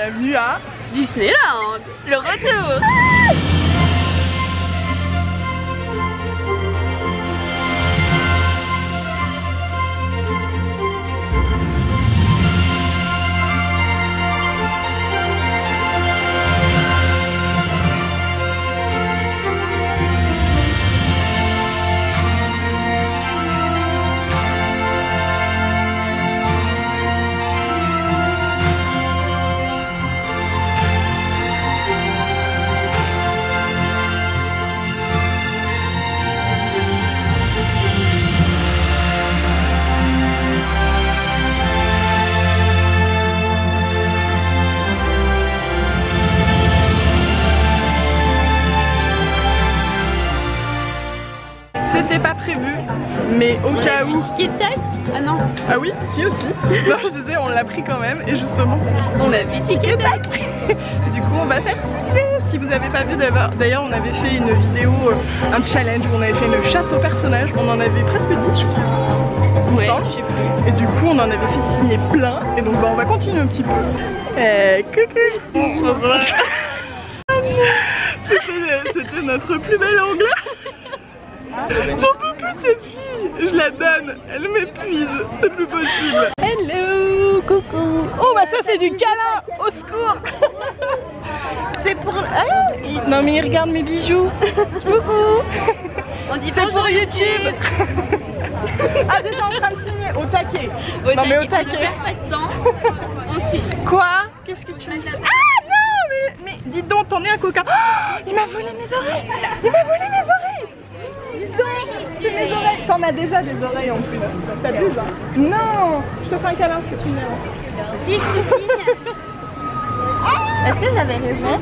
bienvenue à Disneyland, le retour Ah non, Ah oui, si aussi. non, je disais, on l'a pris quand même, et justement, on a vu ticket tac du coup, on va faire signer. Si vous avez pas vu, d'ailleurs, d'ailleurs, on avait fait une vidéo, euh, un challenge où on avait fait une chasse aux personnages. On en avait presque 10, je crois. Ouais, plus. Et du coup, on en avait fait signer plein. Et donc, bah, on va continuer un petit peu. Euh, coucou Bonsoir. C'était- C'était notre plus belle anglais. J'en peux plus de cette fille. Je la donne. Elle m'épuise. C'est plus possible. Hello, coucou. Oh, bah ça, c'est du câlin. Au secours. C'est pour... Ah, il- Non, mais il regarde mes bijoux. Coucou. On dit C'est pour YouTube. Ah, déjà en train de signer. Au taquet. Au Non, mais au taquet, taquet. On ne perd pas de temps, on signe. Quoi? Qu'est-ce que tu veux faire? Ah non mais, mais dis donc, t'en es un coquin Ah, Il m'a volé mes oreilles Il m'a volé mes oreilles Dis donc, c'est mes oreilles T'en as déjà des oreilles en plus. T'abuses hein Non Je te fais un câlin si tu me. Tic, tu signes Est-ce que j'avais raison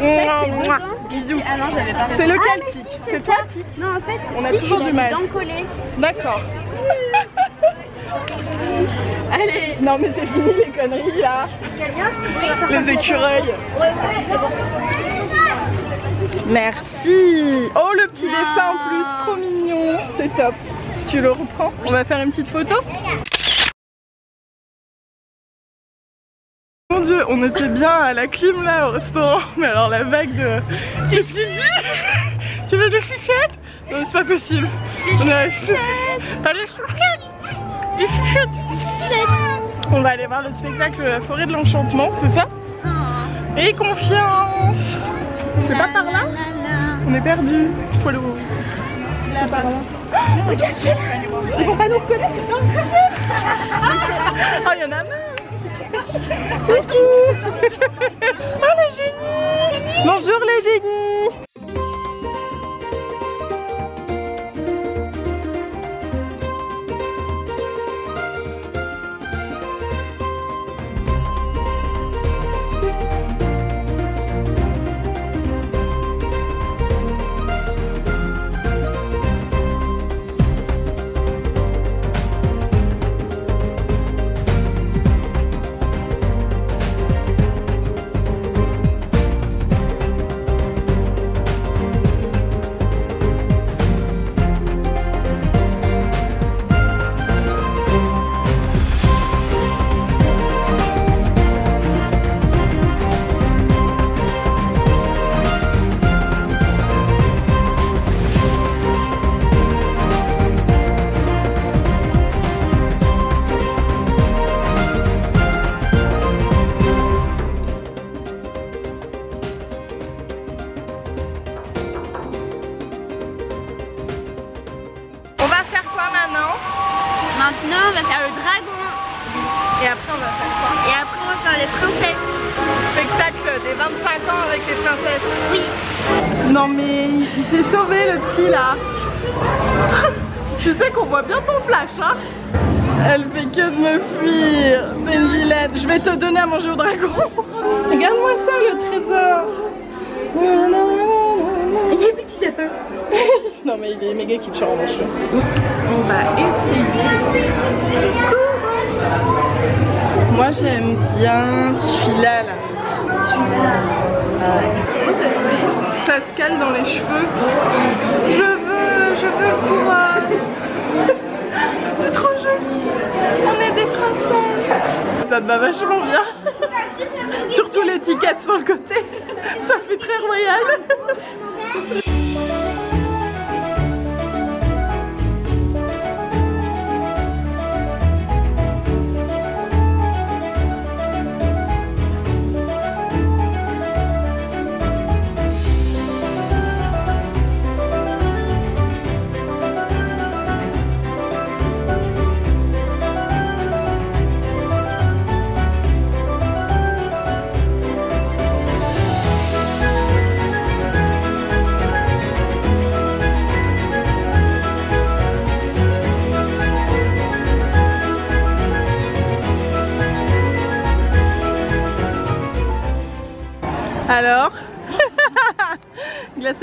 dedans. Bisous. Ah non, j'avais pas. C'est Ah, lequel mais tic si, C'est toi tic Non, en fait, On a Tic, toujours il du mal. dents collées. D'accord. Allez Non mais c'est fini les conneries là Les écureuils Merci. Oh le petit dessin en plus, trop mignon. C'est top. Tu le reprends On va faire une petite photo Mon dieu, on était bien à la clim là au restaurant, mais alors la vague de... Qu'est-ce qu'il dit Tu veux des chuchettes Non c'est pas possible. On est à la chouchette Ah, les chouchettes Les chouchettes On va aller voir le spectacle La forêt de l'enchantement, c'est ça Et confiance C'est pas par là On est perdu. Faut le. C'est par là. Oh, regarde, Ils vont pas nous reconnaître Oh, il y en a marre Coucou Oh, le génie Bonjour, le génie bien ton flash hein Elle fait que de me fuir. T'es une vilaine. Je vais te donner à manger au dragon. Regarde-moi ça le trésor. Il y a petit sapin. non mais il est méga kitsch en revanche. On va essayer. Moi j'aime bien celui-là là. Celui-là. Ça se cale dans les cheveux. Je veux, je veux pour. euh, Ça va vachement bien. Surtout l'étiquette sur le côté, ça fait très royal.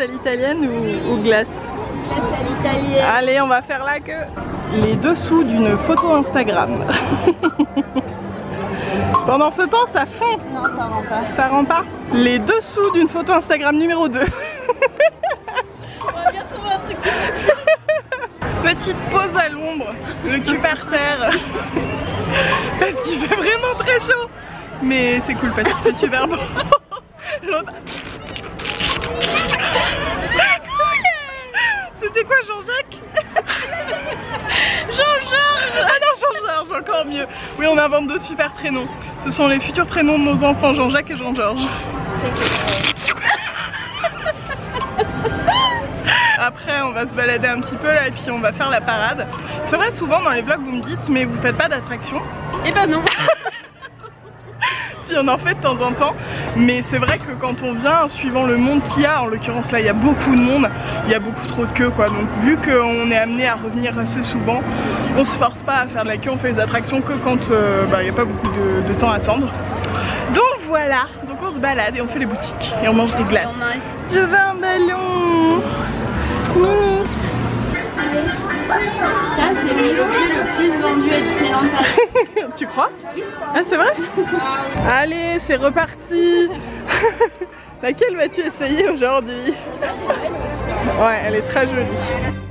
À l'italienne ou, ou glace Glace à l'italienne. Allez, on va faire la queue. Les dessous d'une photo Instagram. Pendant ce temps, ça fond. Non, ça rend pas. Ça rend pas Les dessous d'une photo Instagram numéro 2. On va bien trouver un truc. Petite pause à l'ombre, le cul par terre. Parce qu'il fait vraiment très chaud. Mais c'est cool parce qu'il fait super beau. L'autre. C'était quoi Jean-Jacques Jean-Georges Ah non Jean-Georges, encore mieux. Oui on invente deux super prénoms. Ce sont les futurs prénoms de nos enfants, Jean-Jacques et Jean-Georges. Après on va se balader un petit peu là et puis on va faire la parade. C'est vrai souvent dans les vlogs vous me dites mais vous faites pas d'attraction Eh ben non. si on en fait de temps en temps. Mais c'est vrai que quand on vient suivant le monde qu'il y a en l'occurrence là il y a beaucoup de monde il y a beaucoup trop de queue quoi. Donc vu qu'on est amené à revenir assez souvent on se force pas à faire de la queue on fait les attractions que quand euh, bah, il n'y a pas beaucoup de, de temps à attendre. Donc voilà. Donc on se balade et on fait les boutiques et on mange des glaces. Je veux un ballon. Mini Ça, c'est l'objet le plus vendu à Disneyland Paris. tu crois ah c'est vrai allez c'est reparti laquelle vas-tu essayer aujourd'hui Ouais, elle est très jolie.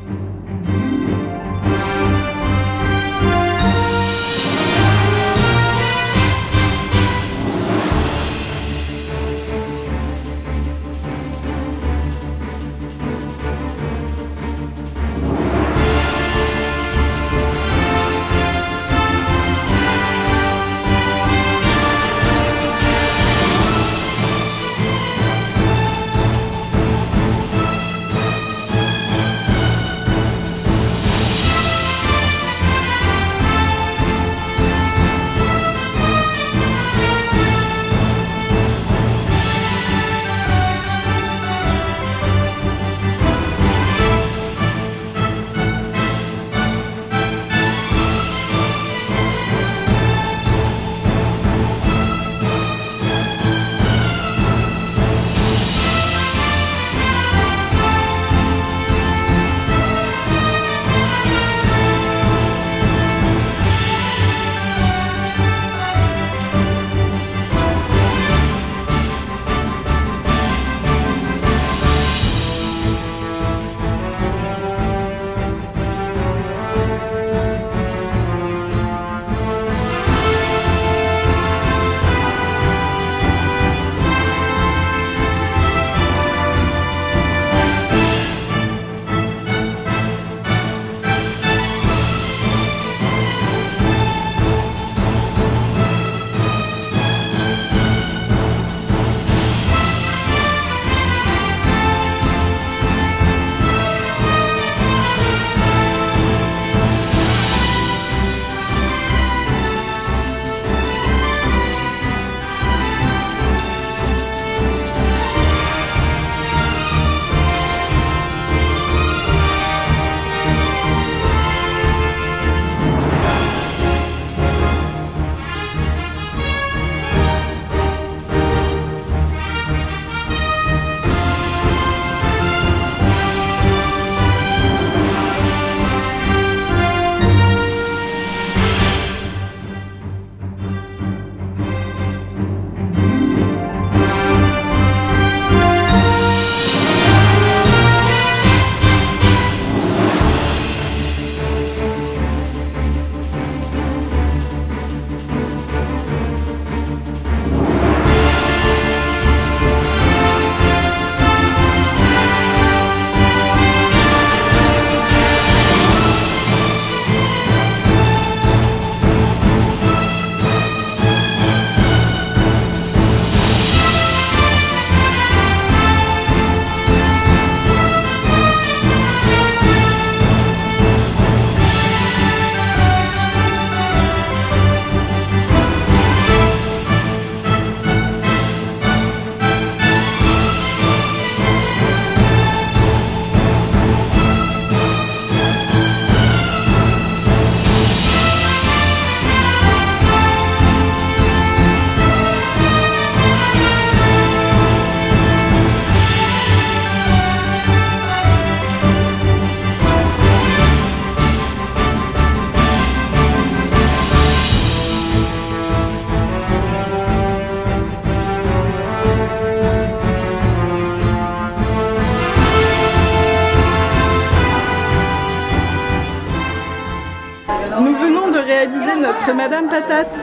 Notre Madame Patate.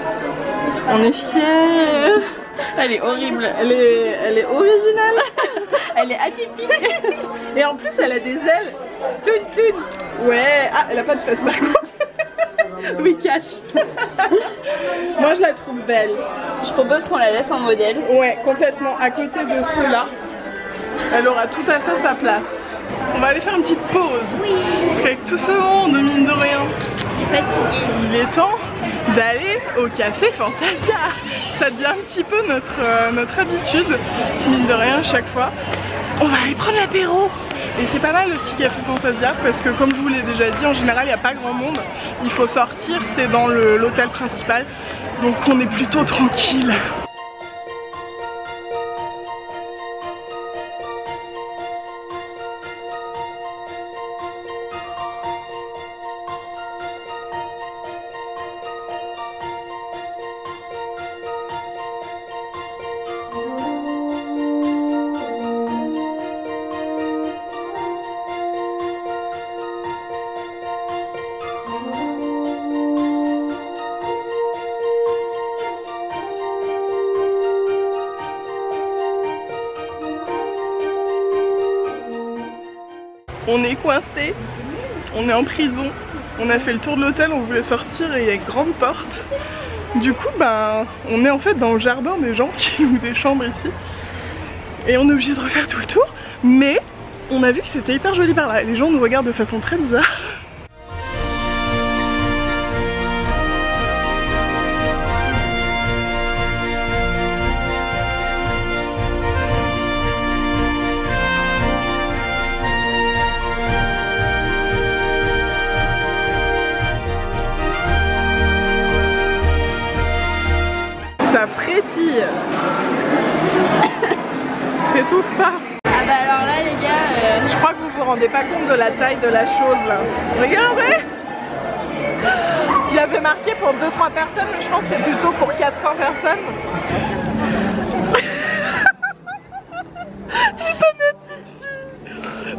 On est fiers. Elle est horrible. Elle est, elle est originale. Elle est atypique. Et en plus, elle a des ailes. Tout, tout. Ouais. Ah, elle a pas de face par contre. oui, cache. Moi, je la trouve belle. Je propose qu'on la laisse en modèle. Ouais, complètement. À côté de ceux-là, elle aura tout à fait sa place. On va aller faire une petite pause. Parce qu'avec tout ce monde, mine de rien, il est temps d'aller au café Fantasia. Ça devient un petit peu notre, euh, notre habitude, mine de rien, chaque fois. On va aller prendre l'apéro. Et c'est pas mal le petit café Fantasia parce que comme je vous l'ai déjà dit, en général il n'y a pas grand monde. Il faut sortir, c'est dans l'hôtel principal. Donc on est plutôt tranquille. On est coincé, on est en prison, on a fait le tour de l'hôtel, on voulait sortir et il y a une grande porte. Du coup, ben, on est en fait dans le jardin des gens qui louent des chambres ici. Et on est obligé de refaire tout le tour, mais on a vu que c'était hyper joli par là. Les gens nous regardent de façon très bizarre. Pas. Ah bah alors là les gars, euh, Je crois que vous vous rendez pas compte de la taille de la chose là. Regardez Il y avait marqué pour 2-3 personnes, mais je pense que c'est plutôt pour 400 personnes.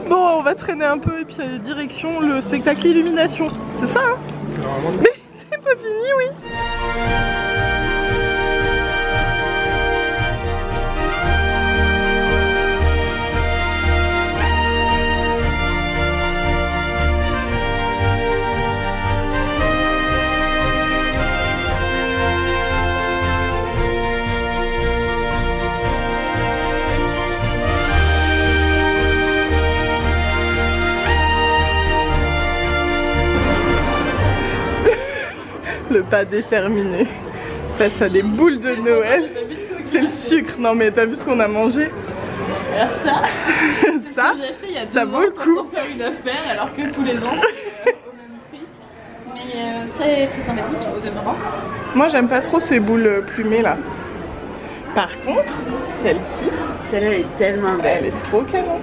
Bon, on va traîner un peu et puis aller direction le spectacle Illumination. C'est ça, hein? Mais c'est pas fini, oui pas déterminé face à des boules de Noël. C'est le sucre. Non mais t'as vu ce qu'on a mangé? Alors ça, Ça, j'ai acheté il y a ça deux vaut ans le coup. s'en faire une affaire alors que tous les ans c'est au même prix. Mais euh, très très sympathique au demeurant. Moi j'aime pas trop ces boules euh, plumées là. Par contre, celle-ci, Celle-là elle est tellement elle est trop canon.